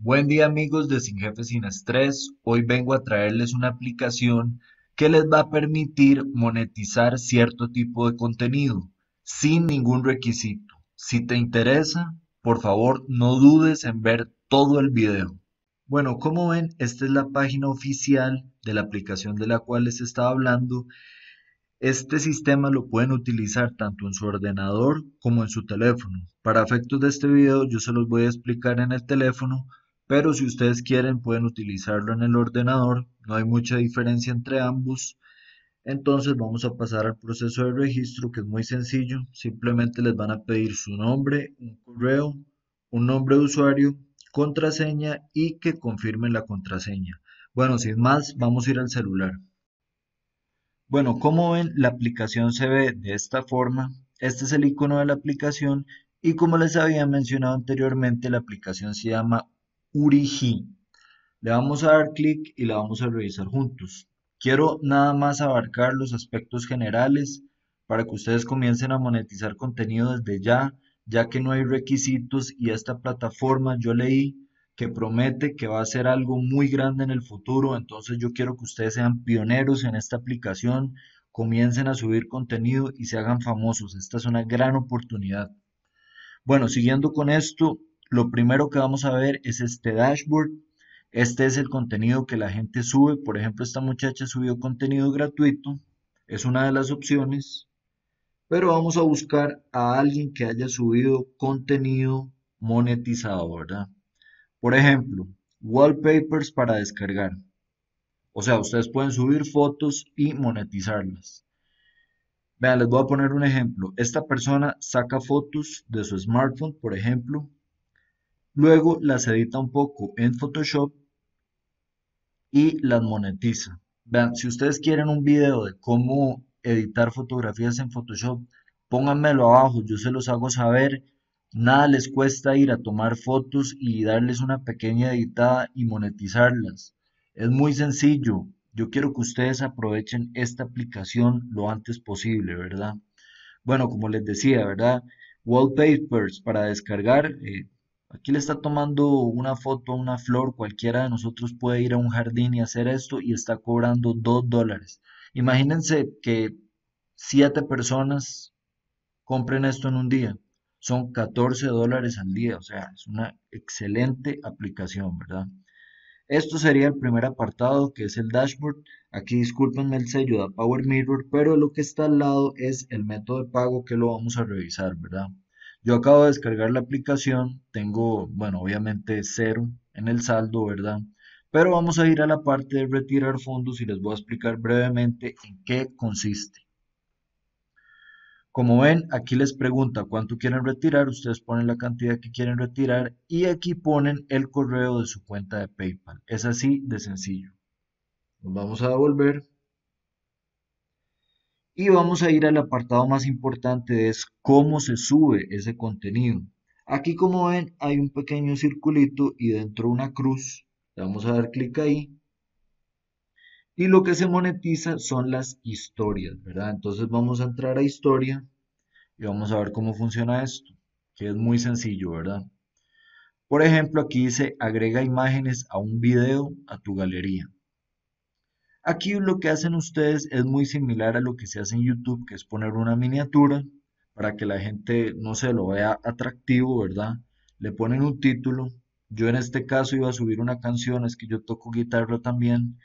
Buen día amigos de Sin Jefe Sin Estrés. Hoy vengo a traerles una aplicación que les va a permitir monetizar cierto tipo de contenido sin ningún requisito. Si te interesa, por favor no dudes en ver todo el video. Bueno, como ven, esta es la página oficial de la aplicación de la cual les estaba hablando. Este sistema lo pueden utilizar tanto en su ordenador como en su teléfono. Para efectos de este video yo se los voy a explicar en el teléfono, pero si ustedes quieren pueden utilizarlo en el ordenador. No hay mucha diferencia entre ambos. Entonces vamos a pasar al proceso de registro que es muy sencillo. Simplemente les van a pedir su nombre, un correo, un nombre de usuario contraseña y que confirmen la contraseña. Bueno, sin más, vamos a ir al celular. Bueno, como ven, la aplicación se ve de esta forma. Este es el icono de la aplicación y como les había mencionado anteriormente, la aplicación se llama Urigi. Le vamos a dar clic y la vamos a revisar juntos. Quiero nada más abarcar los aspectos generales para que ustedes comiencen a monetizar contenido desde ya ya que no hay requisitos y esta plataforma yo leí que promete que va a ser algo muy grande en el futuro, entonces yo quiero que ustedes sean pioneros en esta aplicación, comiencen a subir contenido y se hagan famosos. Esta es una gran oportunidad. Bueno, siguiendo con esto, lo primero que vamos a ver es este dashboard. Este es el contenido que la gente sube. Por ejemplo, esta muchacha subió contenido gratuito. Es una de las opciones pero vamos a buscar a alguien que haya subido contenido monetizado, ¿verdad? Por ejemplo, wallpapers para descargar. O sea, ustedes pueden subir fotos y monetizarlas. Vean, les voy a poner un ejemplo. Esta persona saca fotos de su smartphone, por ejemplo. Luego las edita un poco en Photoshop y las monetiza. Vean, si ustedes quieren un video de cómo editar fotografías en Photoshop, pónganmelo abajo, yo se los hago saber. Nada les cuesta ir a tomar fotos y darles una pequeña editada y monetizarlas. Es muy sencillo. Yo quiero que ustedes aprovechen esta aplicación lo antes posible, ¿verdad? Bueno, como les decía, ¿verdad? Wallpapers para descargar. Eh, aquí le está tomando una foto a una flor. Cualquiera de nosotros puede ir a un jardín y hacer esto y está cobrando 2 dólares. Imagínense que siete personas compren esto en un día. Son 14 dólares al día, o sea, es una excelente aplicación, ¿verdad? Esto sería el primer apartado, que es el dashboard. Aquí discúlpenme el sello de Power Mirror, pero lo que está al lado es el método de pago que lo vamos a revisar, ¿verdad? Yo acabo de descargar la aplicación, tengo, bueno, obviamente cero en el saldo, ¿verdad? Pero vamos a ir a la parte de retirar fondos y les voy a explicar brevemente en qué consiste. Como ven, aquí les pregunta cuánto quieren retirar, ustedes ponen la cantidad que quieren retirar y aquí ponen el correo de su cuenta de PayPal. Es así de sencillo. Nos vamos a devolver. Y vamos a ir al apartado más importante, es cómo se sube ese contenido. Aquí como ven hay un pequeño circulito y dentro una cruz vamos a dar clic ahí. Y lo que se monetiza son las historias, ¿verdad? Entonces vamos a entrar a historia y vamos a ver cómo funciona esto, que es muy sencillo, ¿verdad? Por ejemplo, aquí dice agrega imágenes a un video a tu galería. Aquí lo que hacen ustedes es muy similar a lo que se hace en YouTube, que es poner una miniatura para que la gente no se lo vea atractivo, ¿verdad? Le ponen un título, yo en este caso iba a subir una canción, es que yo toco guitarra también.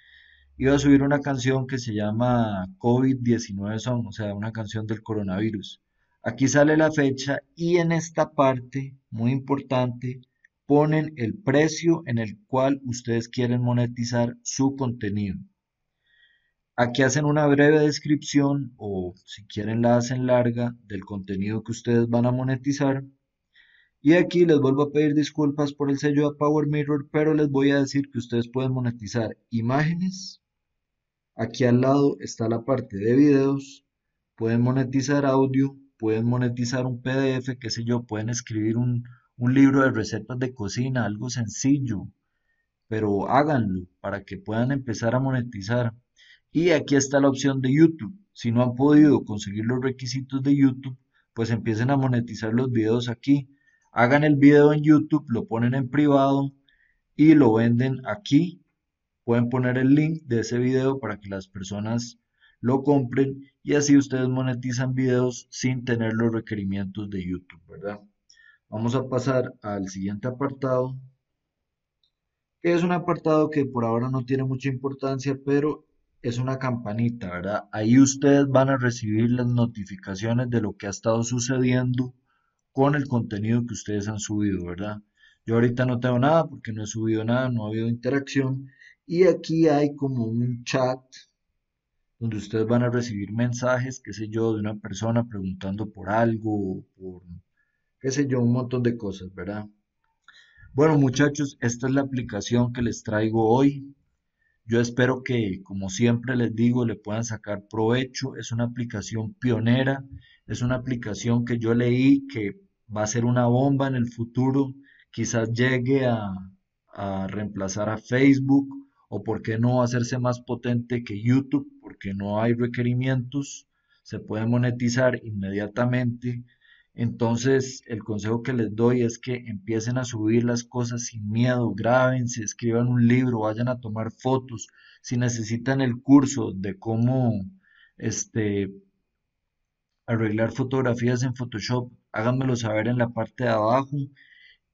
Iba a subir una canción que se llama COVID-19 Song, o sea, una canción del coronavirus. Aquí sale la fecha y en esta parte, muy importante, ponen el precio en el cual ustedes quieren monetizar su contenido. Aquí hacen una breve descripción o si quieren la hacen larga del contenido que ustedes van a monetizar y aquí les vuelvo a pedir disculpas por el sello de Power Mirror, pero les voy a decir que ustedes pueden monetizar imágenes. Aquí al lado está la parte de videos. Pueden monetizar audio, pueden monetizar un PDF, qué sé yo, pueden escribir un, un libro de recetas de cocina, algo sencillo, pero háganlo para que puedan empezar a monetizar. Y aquí está la opción de YouTube. Si no han podido conseguir los requisitos de YouTube, pues empiecen a monetizar los videos aquí hagan el video en YouTube, lo ponen en privado y lo venden aquí. Pueden poner el link de ese video para que las personas lo compren y así ustedes monetizan videos sin tener los requerimientos de YouTube, ¿verdad? Vamos a pasar al siguiente apartado, que es un apartado que por ahora no tiene mucha importancia, pero es una campanita, ¿verdad? Ahí ustedes van a recibir las notificaciones de lo que ha estado sucediendo con el contenido que ustedes han subido, ¿verdad? Yo ahorita no tengo nada porque no he subido nada, no ha habido interacción. Y aquí hay como un chat donde ustedes van a recibir mensajes, qué sé yo, de una persona preguntando por algo, por, qué sé yo, un montón de cosas, ¿verdad? Bueno, muchachos, esta es la aplicación que les traigo hoy. Yo espero que, como siempre les digo, le puedan sacar provecho. Es una aplicación pionera, es una aplicación que yo leí que va a ser una bomba en el futuro. Quizás llegue a, a reemplazar a Facebook o por qué no hacerse más potente que YouTube, porque no hay requerimientos, se puede monetizar inmediatamente. Entonces, el consejo que les doy es que empiecen a subir las cosas sin miedo, grábense, escriban un libro, vayan a tomar fotos. Si necesitan el curso de cómo este, arreglar fotografías en Photoshop, háganmelo saber en la parte de abajo.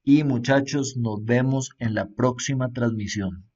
Y muchachos, nos vemos en la próxima transmisión.